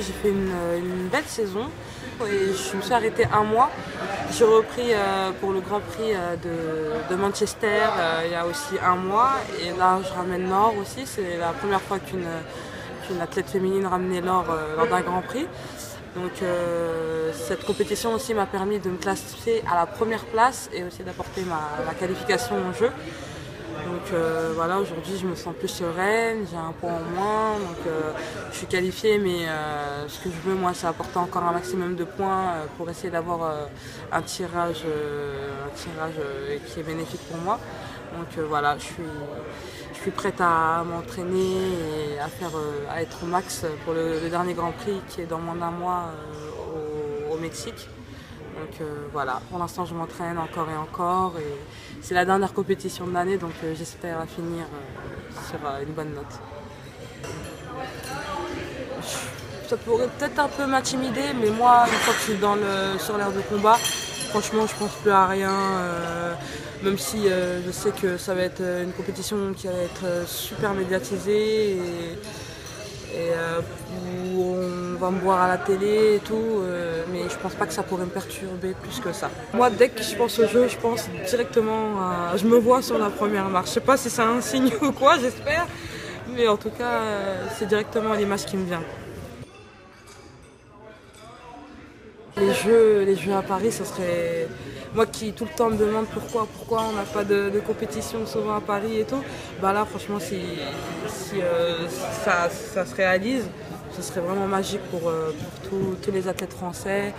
j'ai fait une, belle saison et je me suis arrêtée un mois. J'ai repris euh, pour le Grand Prix euh, de, Manchester euh, il y a aussi un mois et là je ramène l'or aussi. C'est la première fois qu'une athlète féminine ramenait l'or lors d'un Grand Prix. Donc cette compétition aussi m'a permis de me classer à la première place et aussi d'apporter ma, qualification au jeu. Donc voilà, aujourd'hui je me sens plus sereine, j'ai un point en moins, je suis qualifiée, mais euh, ce que je veux moi c'est apporter encore un maximum de points pour essayer d'avoir un tirage, un tirage qui est bénéfique pour moi. Donc voilà, je suis, je suis prête à m'entraîner et à, faire, à être au max pour le, dernier Grand Prix qui est dans moins d'un mois au Mexique. Donc euh, voilà, pour l'instant je m'entraîne encore et encore et c'est la dernière compétition de l'année donc euh, j'espère finir euh, sur une bonne note. Ça pourrait peut-être un peu m'intimider mais moi une fois que je suis dans le, sur l'air de combat, franchement je pense plus à rien. même si je sais que ça va être une compétition qui va être super médiatisée et, où on va me voir à la télé et tout mais je pense pas que ça pourrait me perturber plus que ça. Moi, dès que je pense au jeu, je pense directement à... Je me vois sur la première marche. Je sais pas si c'est un signe ou quoi, j'espère, mais en tout cas, c'est directement l'image qui me vient. Les jeux, les jeux à Paris, serait moi qui tout le temps me demande pourquoi, pourquoi on n'a pas de, compétition souvent à Paris et tout. Bah là, franchement, si, euh, ça, ça, se réalise, ce serait vraiment magique pour, euh, tous les athlètes français.